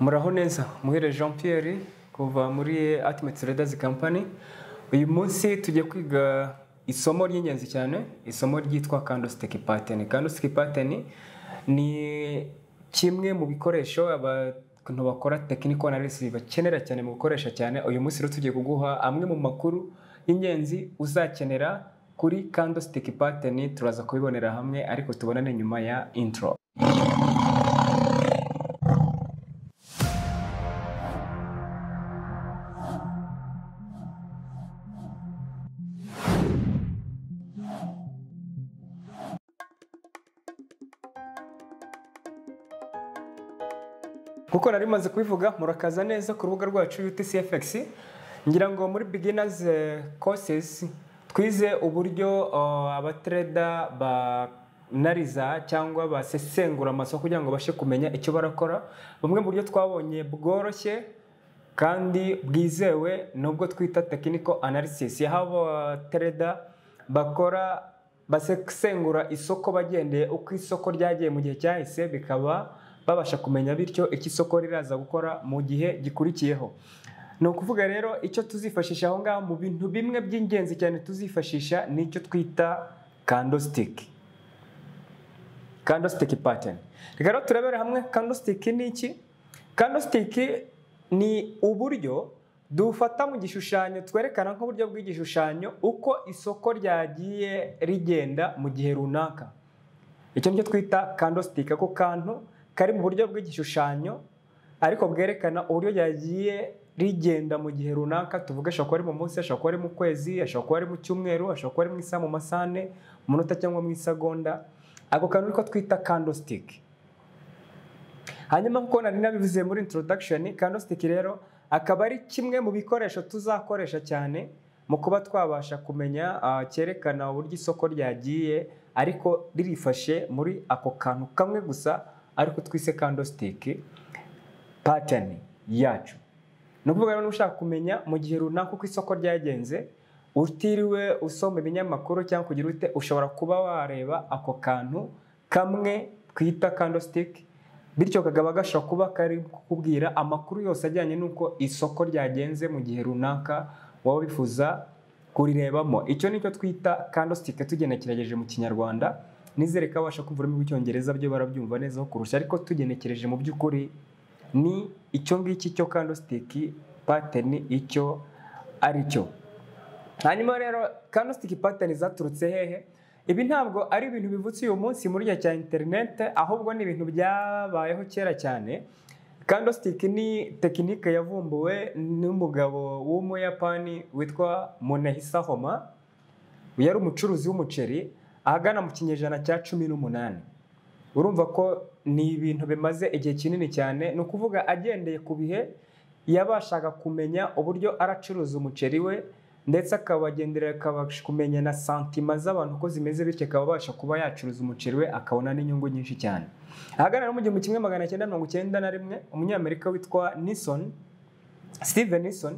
muraho neza muhere jean pierre kuva muri ultimate traders company. Uyu munsi tugiye kwiga isomo ry'ingenzi cyane isomo ryitwa candlestick pattern. Candlestick pattern ni kimwe mu bikoresho abantu bakora technical analysis bakenera cyane mu gukoresha cyane. Uyu munsi rero tugiye kuguha amwe mu makuru y'ingenzi uzakenera kuri candlestick pattern. Turaza kubibonera hamwe ariko tubonane nyuma ya intro. Kuko nari maze kubivuga murakaza neza ku rubuga rwacu UTCFX ngira ngo muri beginners eh, courses twize uburyo uh, abatreda banariza cyangwa basesengura amasoko kugira ngo bashe kumenya icyo barakora. Bumwe mu buryo twabonye bworoshye kandi bwizewe nubwo twita technical analysis. Aho abatreda bakora basesengura isoko bagendeye uko isoko ryagiye mu gihe cyahise bikaba babasha kumenya bityo icyo isoko riraza gukora mu gihe gikurikiyeho. Ni ukuvuga rero icyo tuzifashisha aho ngaho mu bintu bimwe by'ingenzi cyane tuzifashisha ni icyo twita candlestick. Pattern. Reka rero turebere hamwe candlestick ni iki? Candlestick ni uburyo dufata mu gishushanyo twerekana nk'uburyo bw'igishushanyo uko isoko ryagiye rigenda mu gihe runaka. Icyo ni cyo twita candlestick. Ako kantu kari mu buryo bw'igishushanyo ariko bwerekana uburyo ryagiye rigenda mu gihe runaka. Tuvuge ashobora kuba ari mu munsi ashobora kuba ari mu kwezi ashobora kuba ari mu cyumweru ashobora kuba ari mu isaha mu masane mu minota cyangwa mu isegonda ako kantu niko twita candlestick. Hanyuma nk'uko nari nabivuze muri introduction candlestick rero akaba ari kimwe mu bikoresho tuzakoresha cyane mu kuba twabasha kumenya uh, cyerekana uburyo isoko ryagiye ariko ririfashe muri ako kantu kamwe gusa ariko twise candlestick pattern yacu. Ni ukuvuga rero ushaka kumenya mu gihe runaka uko isoko ryagenze utiriwe usoma ibinyamakuru cyangwa kugira ute ushobora kuba wareba ako kantu kamwe twita candlestick bityo kakaba gashobora kuba kari kukubwira amakuru yose ajyanye n'uko isoko ryagenze mu gihe runaka waba wifuza kurirebamo icyo ni cyo twita candlestick tugenekereje mu kinyarwanda. Nizere ko abasha kumva ururimi rw'icyongereza byo barabyumva neza kurusha ariko tugenekereje mu by'ukuri ni icyo ngiki cyo candlestick pattern icyo ari cyo. Hanyuma rero candlestick pattern zaturutse hehe? Ibi ntabwo ari ibintu bivutse uyu munsi muri gihe cya internet ahubwo ni ibintu byabayeho kera cyane. Candlestick ni tekinike yavumbuwe n'umugabo w'umuyapani witwa Munehisa Homa yari umucuruzi w'umuceri. Ahagana mu kinyejana cya cumi n'umunani. Urumva ko ni ibintu bimaze igihe kinini cyane ni ukuvuga agendeye ku bihe yabashaga kumenya uburyo aracuruza umuceri we ndetse akabagendera akabasha kumenya na santima z'abantu uko zimeze bityo akaba abasha kuba yacuruza umuceri we akabona n'inyungu nyinshi cyane. Ahagana no mu gihumbi kimwe magana cyenda mirongo icyenda na rimwe umunyamerika witwa Nison Steven Nison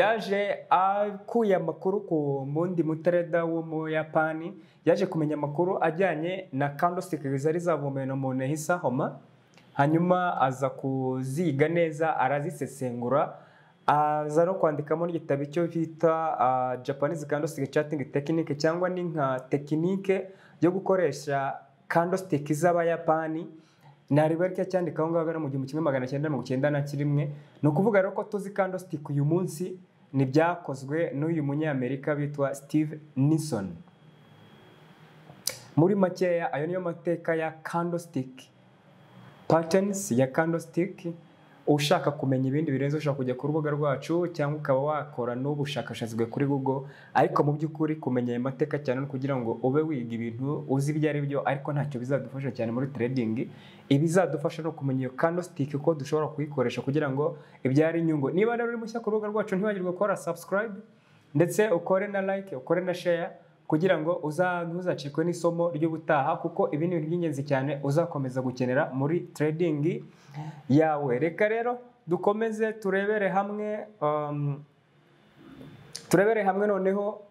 yaje akuye amakuru ku mundi mutereda w'umuyapani yaje kumenya amakuru ajyanye na candlestick zari zavumbuwe na Munehisa Homa hanyuma aza kuziga neza arazisesengura aza no kwandikamo n'igitabo icyo bita Japanese candlestick charting technique cyangwa ni nka tekinike yo gukoresha candlestick z'abayapani. Ntareba ariko cyandikaho ngaho mu gihumbi kimwe magana cyenda mirongo icyenda na kimwe ni ukuvuga rero ko tuzi candlestick uyu munsi ni byakozwe n'uyu munyamerika bitwa Steve Nison muri makeya ayo niyo mateka ya candlestick. Patterns ya candlestick. Ushaka kumenya ibindi birenze ushobora kujya ku rubuga rwacu cyangwa ukaba wakora n'ubushakashatsi bwe kuri Google. Ariko mu by'ukuri kumenya ayo mateka cyane kugira ngo ube wiga ibintu uzi ibyo ari byo ariko ntacyo bizadufasha cyane muri trading. Ibizadufasha no kumenya iyo candlestick ko dushobora kuyikoresha kugira ngo ibyare inyungu. Niba rero uri mushya ku rubuga rwacu ntibagirwe gukora subscribe ndetse ukore na like ukore na share kugira ngo ntuzacikwe n'isomo ry'ubutaha kuko ibi ni ibintu by'ingenzi cyane uzakomeza gukenera muri trading yawe. Reka rero dukomeze turebere hamwe um, turebere hamwe noneho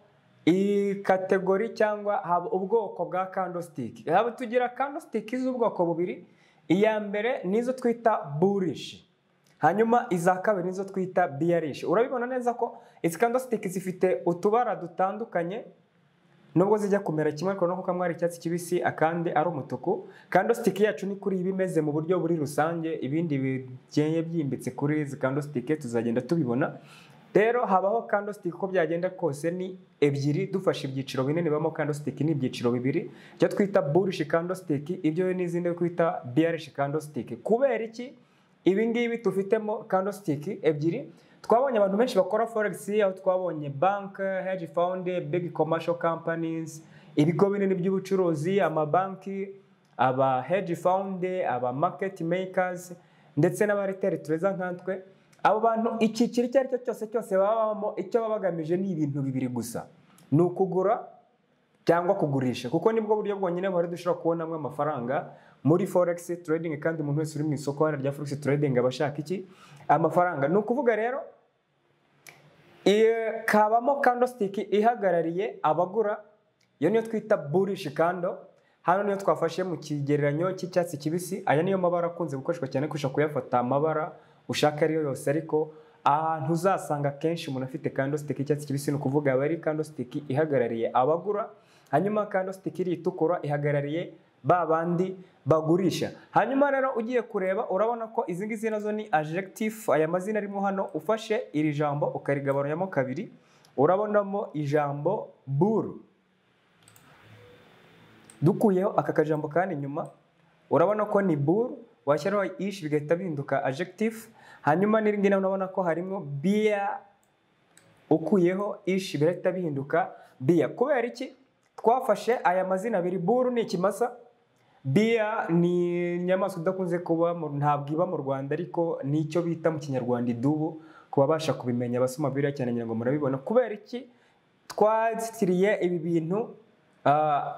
iyi kategori cyangwa ubwoko bwa candlestick. Haba tugira candlestick z'ubwoko bubiri iya mbere nizo twita bullish hanyuma iza kabiri nizo twita bearish. Urabibona neza ko izi candlestick zifite utubara dutandukanye nubwo zijya kumera kimwe ariko no kamwe ari icyatsi kibisi akandi ari umutuku. Candlestick yacu ni kuri iba imeze mu buryo buri rusange. Ibindi bigiye byimbitse kuri izi candlestick tuzagenda tubibona. Rero habaho candlestick uko byagenda kose ni ebyiri. Dufashe ibyiciro binini bamo candlestick ni ibyiciro bibiri. Icyo twita bullish candlestick ibyo n'izindi twita bearish candlestick. Kubera iki? Ibi ngibi tufitemo candlestick ebyiri. Twabonye abantu benshi bakora forex aho twabonye bank hedge fund big commercial companies ibigo binini by'ubucuruzi amabanki aba hedge fund aba market makers ndetse n'aba retail traders nkatwe. Abo bantu icyiciro icyo ari cyo cyose cyose babamo icyo baba bagamije ni ibintu bibiri gusa. Ni ukugura cyangwa kugurisha kuko ni bwo buryo bwonyine buhari dushobora kubonamo amafaranga muri forex trading kandi umuntu wese uri mu isoko hano rya forex trading aba ashaka iki? Amafaranga. Ni ukuvuga rero kabamo candlestick ihagarariye abagura. Iyo niyo twita bullish candle. Hano niyo twafashe mu kigereranyo cy'icyatsi kibisi. Aya niyo mabara akunze gukoreshwa cyane kurusha kuyafata amabara ushaka ariyo yose. Ariko ahantu uzasanga kenshi umuntu afite candlestick y'icyatsi kibisi ni ukuvuga aba ari candlestick ihagarariye abagura. Hanyuma candlestick iri itukura ihagarariye ba bandi bagurisha. Hanyuma rero ugiye kureba urabona ko izi ngizi na zo ni adjective. Aya mazina arimo hano ufashe iri jambo ukarigabanyamo kabiri urabonamo ijambo buru. Dukuyeho aka kajambo kandi inyuma urabona ko ni buru washyiraho ish bigahita bihinduka adjective. Hanyuma n'irindi nawe urabona ko harimo beer ukuyeho ish bigahita bihinduka beer kubera iki? Twafashe aya mazina abiri buru ni ikimasa Bia ni inyamaswa idakunze kuba ntabwo iba mu Rwanda ariko ni icyo bita mu kinyarwanda idubu ku babasha kubimenya abasoma biriya cyane ngira ngo murabibona. Kubera iki? Twakiriye ibi bintu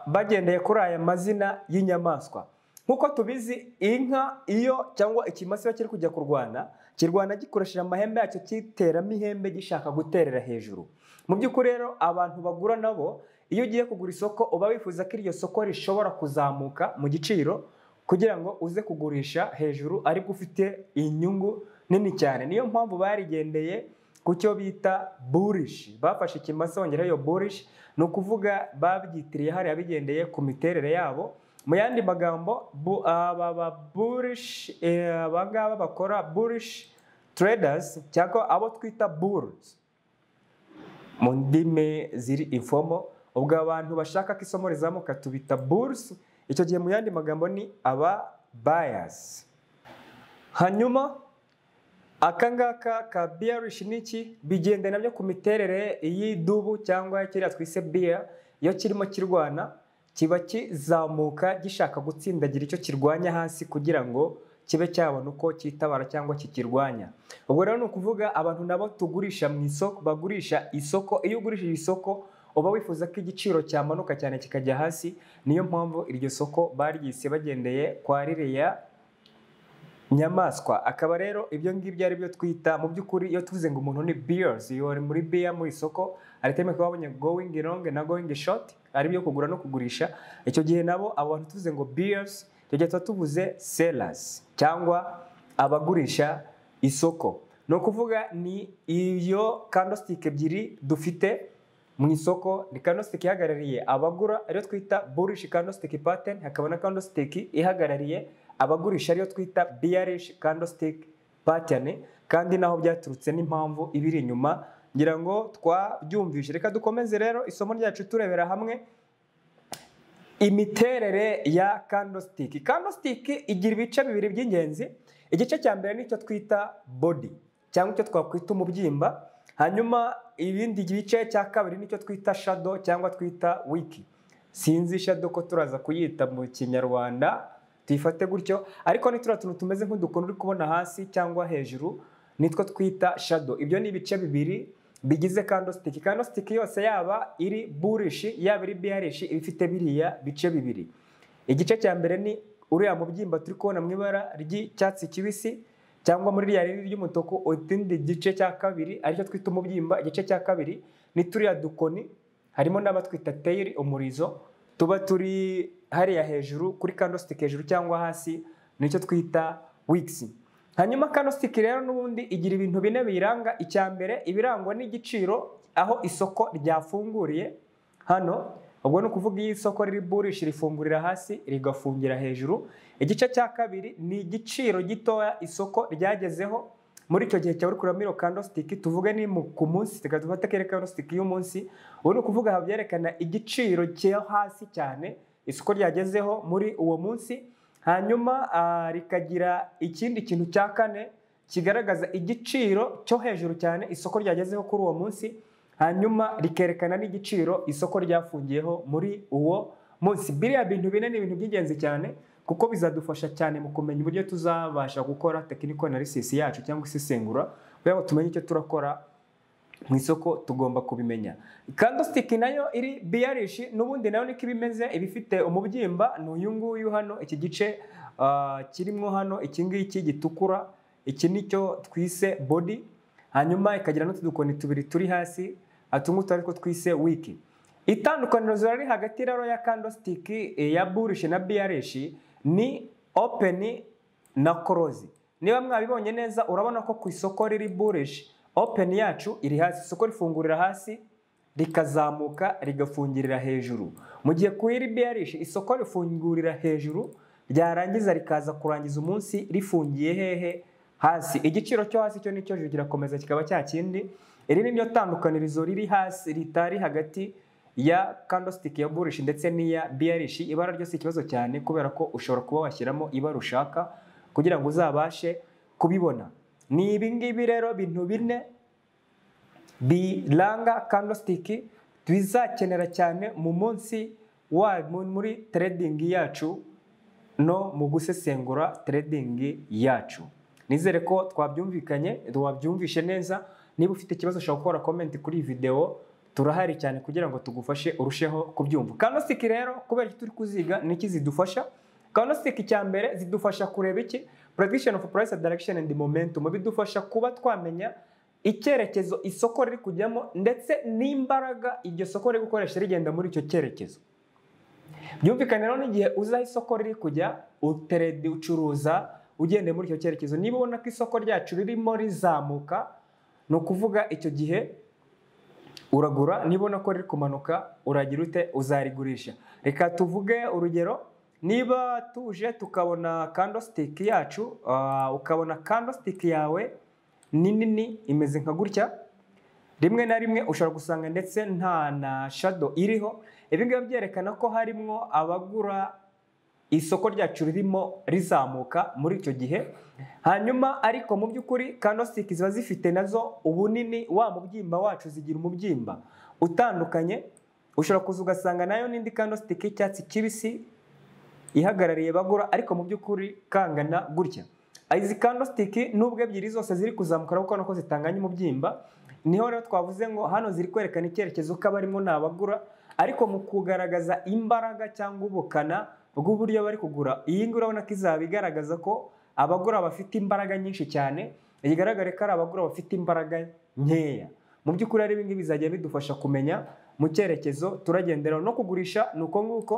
bagendeye kuri aya mazina y'inyamaswa. Nk'uko tubizi inka iyo cyangwa ikimasa kiri kujya kurwana kirwana gikoresheje amahembe yacyo kiteramo ihembe gishaka guterera hejuru. Mu by'ukuri rero abantu bagura nabo iyo ugiye kugura isoko uba wifuza ko iryo soko rishobora kuzamuka mu giciro kugira ngo uze kugurisha hejuru ariko ufite inyungu nini cyane. Niyo mpamvu barigendeye ku cyo bita burish bafashe ikimasa iyo burish ni ukuvuga babyitiriye hariya bigendeye ku miterere yabo. Mu yandi magambo aba burish abangaba bakora burish traders cyangwa abo twita bulls. Mu ndimi ziri informo ubwo abantu bashaka ko isomo rizamuka tubita bulls icyo gihe mu yandi magambo ni aba buyers. Hanyuma aka ngaka ka bearish ni iki? Bigenda na byo ku miterere y'idubu cyangwa kiriya twise beer iyo kirimo kirwana kiba kizamuka gishaka gutsindagira icyo kirwanya hasi kugira ngo kibe cyabona uko cyitabara cyangwa kikirwanya. Ubwo rero ni ukuvuga abantu nabo tugurisha mu isoko bagurisha isoko iyo ugurishije isoko uba wifuza ko igiciro cyamanuka cyane kikajya hasi niyo mpamvu iryo soko baryise bagendeye kwa ririya nyamaswa. Akaba rero ibyo ngibyo ari byo twita mu by'ukuri iyo tuvuze ngo umuntu ni beers iyo ari muri beer mu isoko ariteme ko babonye going long na going short ari byo kugura no kugurisha. Icyo gihe nabo abo bantu tuvuze ngo icyo gihe tuba tuvuze sellers cyangwa abagurisha isoko. Ni ukuvuga ni iyo candlestick ebyiri dufite mu isoko ni candlestick ihagarariye abagura ariyo twita bullish candlestick pattern. Hakaba na candlestick ihagarariye abagurisha ariyo twita bearish candlestick pattern. Kandi naho byaturutse n'impamvu ibiri inyuma ngira ngo twabyumvishe reka dukomeze rero isomo ryacu turebera hamwe imiterere ya candlestick. Candlestick igira ibice bibiri by'ingenzi. Igice cya mbere ni cyo twita body cyangwa icyo twakwita umubyimba. Hanyuma ibindi gice cya kabiri ni cyo twita shadow cyangwa twita wiki. Sinzi shadow ko turaza kuyita mu kinyarwanda tuyifate gutyo. Ariko ni turiya tuntu tumeze nk'udukono uri kubona hasi cyangwa hejuru nitwo twita shadow. Ibyo ni ibice bibiri bigize candlestick. Candlestick yose yaba iri bullish yaba iri bearish iba ifite biriya bice bibiri. Igice cya mbere ni uriya mubyimba turi kubona mu ibara ry'icyatsi kibisi cyangwa muri rya rindi ry'umutuku ikindi gice cya kabiri ari cyo twita umubyimba igice cya kabiri ni turiya dukoni harimo n'abatwita teyiri umurizo tuba turi hariya hejuru kuri candlestick hejuru cyangwa hasi ni cyo twita wicks. Hanyuma kanositiki rero n'ubundi igira ibintu bine biyiranga icya mbere ibirangwa n'igiciro aho isoko ryafunguriye hano ubwo ni ukuvuga iyo isoko riri burisha rifungurira hasi rigafungira hejuru. Igice cya kabiri ni igiciro gitoya isoko ryagezeho. Muri icyo gihe cya uri kureba iyo kandositiki tuvuge ni ku munsi reka dufate kere kandositiki y'umunsi. Ubu ni ukuvuga aha byerekana igiciro cyo hasi cyane isoko ryagezeho muri uwo munsi. Hanyuma rikagira ikindi kintu cya kane kigaragaza igiciro cyo hejuru cyane isoko ryagezeho kuri uwo munsi. Hanyuma rikerekana n'igiciro isoko ryafungiyeho muri uwo munsi. Biriya bintu bine ni ibintu by'ingenzi cyane kuko bizadufasha cyane mu kumenya uburyo tuzabasha gukora tekiniko analysis yacu cyangwa isesengura kugira ngo tumenye icyo turakora mu isoko tugomba kubimenya. Kandositiki na yo iri biyarishi n'ubundi na yo niko iba imeze iba ifite umubyimba ni uyu nguyu hano iki gice kirimo hano iki ngiki gitukura iki ni cyo twise body hanyuma ikagira n'utudukoni tubiri turi hasi atungutu ariko twise wiki. Itandukaniro zirari hagati ya kandositiki ya burishi na biyarishi ni openi na korozi niba mwabibonye neza urabona ko ku isoko riri burishi openi yacu iri hasi isoko rifungurira hasi rikazamuka rigafungirira hejuru. Mu gihe ku iri biyarishi isoko rifungurira hejuru ryarangiza rikaza kurangiza umunsi rifungiye hehe hasi. Igiciro cyo hasi cyo ni cyo kirakomeza kikaba cya kindi. Iri ni ryo tandukanirizo riri hasi ritari hagati ya kandositiki ya burishi ndetse n'iya biyarishi ibara ryo si ikibazo cyane kubera ko ushobora kuba washyiramo ibara ushaka kugira ngo uzabashe kubibona. Ni ibi ngibi rero bintu bine biranga kandositiki bizakenera cyane mu munsi wa muri teredingi yacu no mu gusesengura teredingi yacu. Nizere ko twabyumvikanye wabyumvishe neza niba ufite ikibazo ushobora gukora komenti kuri iyi videwo turahari cyane kugira ngo tugufashe urusheho kubyumva. Kanositiki rero kubera icyo turi kuziga niki zidufasha? Kanositiki cya mbere zidufasha kureba iki? Prediction of price direction and momentum. Bidufasha kuba twamenya icyerekezo isoko riri kujyamo ndetse n'imbaraga iryo soko riri gukoresha rigenda muri icyo cyerekezo. Byumvikane rero n'igihe uzaho isoko riri kujya uteredi ucuruza ugendeye muri icyo cyerekezo. Niba ubona ko isoko ryacu ririmo rizamuka ni ukuvuga icyo gihe uragura niba ubona ko riri kumanuka uragira ute uzarigurisha. Reka tuvuge urugero niba tuje tukabona kandositiki yacu ukabona kandositiki yawe ni nini imeze nka gutya? Rimwe na rimwe ushobora gusanga ndetse nta na shado iriho. Ibi ngibi byerekana ko harimo abagura isoko ryacu ririmo rizamuka muri icyo gihe. Hanyuma ariko mu by'ukuri kandositiki ziba zifite na zo ubunini wa mubyimba wacu zigira umubyimba utandukanye ushobora kuza ugasanga na yo n'indi kandositiki y'icyatsi kibisi ihagarariye bagura ariko mu by'ukuri kangana gutya. Izi kandositiki nubwo ebyiri zose ziri kuzamuka urabona ko zitanganya umubyimba ni ho rero twavuze ngo hano ziri kwerekana icyerekezo ko abarimo ni abagura ariko mu kugaragaza imbaraga cyangwa ubukana bw'uburyo bari kugura. Iyi ngiyi urabona ko izaba igaragaza ko abagura bafite imbaraga nyinshi cyane bigaragare ko ari abagura bafite imbaraga nkeya. Mu by'ukuri rero ibi ngibi bizajya bidufasha kumenya mu cyerekezo turagenderaho. No kugurisha ni uko nguko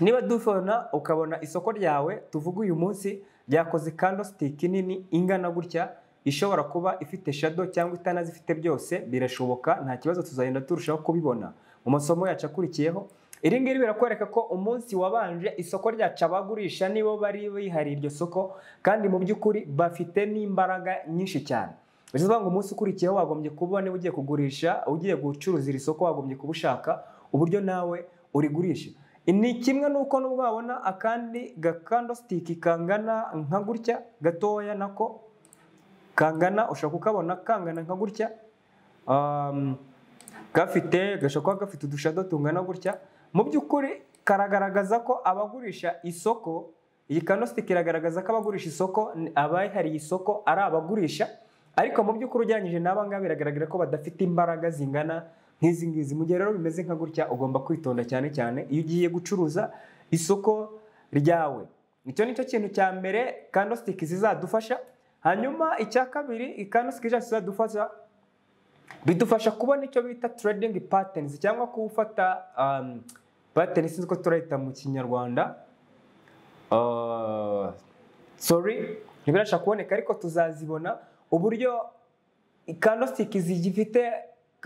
niba dufona ukabona isoko ryawe tuvuga uyu munsi ryakoze kandositiki nini ingana gutya ishobora kuba ifite shado cyangwa itanazifite byose birashoboka nta kibazo tuzagenda turushaho kubibona. Mu masomo yacu akurikiyeho iri ngiri birakwereka ko umunsi wabanje isoko ryacu abagurisha nibo bari bihariye iryo soko kandi mu by'ukuri bafite n'imbaraga nyinshi cyane. Bivuga ngo umunsi ukurikiyeho wagombye kuba niba ugiye kugurisha ugiye gucuruza iri soko wagombye kuba ushaka uburyo nawe urigurisha. Ni kimwe n'uko nubwo wabona akandi gakandositiki kangana nka gutya gatoya nako kangana ushobora kukabona kangana nka gutya gafite gashobora kuba gafite udushado tungana gutya mu by'ukuri karagaragaza ko abagurisha isoko iyi kandositiki iragaragaza ko abagurisha isoko abahariye isoko ari abagurisha. Ariko mu by'ukuri ugereranyije n'aba ngaba biragaragara ko badafite imbaraga zingana nk'izi ngizi. Mu gihe rero bimeze nka gutya ugomba kwitonda cyane cyane. Iyo ugiye gucuruza isoko ryawe. Icyo ni cyo kintu cya mbere kandositiki zizadufasha. Hanyuma icya kabiri ikandositiki zacu zizadufasha bidufasha kubona icyo bita trading patterns cyangwa gufata patterns sinzi ko turahita mu kinyarwanda sorry ntibirasha kuboneka ariko tuzazibona uburyo candlestick zigifite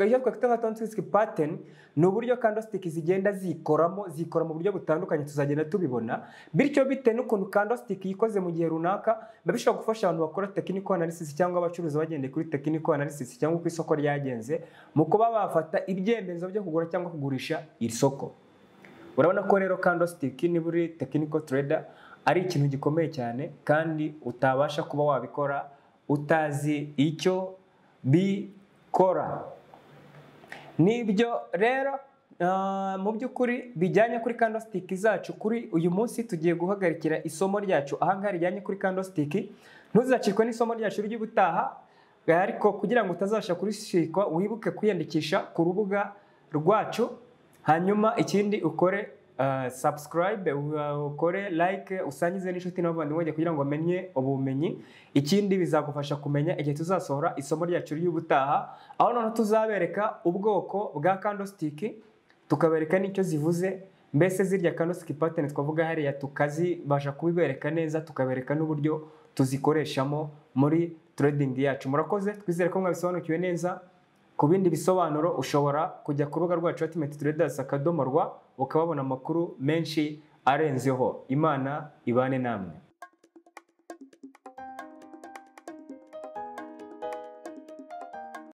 iyo twafite nka candlestick pattern ni uburyo candlestick zigenda zikoramo zikora mu buryo butandukanye tuzagenda tubibona. Bityo bitewe n'ukuntu candlestick yikoze mu gihe runaka biba bishobora gufasha abantu bakora technical analysis cyangwa abacuruzi bagendeye kuri technical analysis cyangwa uko isoko ryagenze mu kuba bafata ibyemezo byo kugura cyangwa kugurisha iri soko urabona ko rero candlestick ni buri technical trader ari ikintu gikomeye cyane kandi utabasha kuba wabikora utazi icyo bikora. Nibyo rero mu by'ukuri bijyanye kuri candlestick zacu kuri uyu munsi tugiye guhagarikira isomo ryacu. Ahangaha rijyanye kuri candlestick ntuzacikwe n'isomo ryacu ry'ubutaha ariko kugira ngo utazabasha kurishikwa wibuke kwiyandikisha ku rubuga rwacu. Hanyuma ikindi ukore subscribe ukore like usangize n'inshuti n'abavandimwe kugira ngo bamenye ubumenyi. Ikindi bizagufasha kumenya igihe tuzasohora isomo ryacu ry'ubutaha aho noneho tuzabereka ubwoko bwa candlestick tukabereka n'icyo zivuze mbese zirya candlestick pattern twavuga hariya tukazibasha kubibereka neza tukabereka n'uburyo tuzikoreshamo muri trading yacu. Murakoze? Twizere ko mwabisobanukiwe neza. Ku bindi bisobanuro ushobora kujya ku rubuga rwacu traders akadomo rwa ukababona amakuru menshi arenzeho. Imana ibane namwe.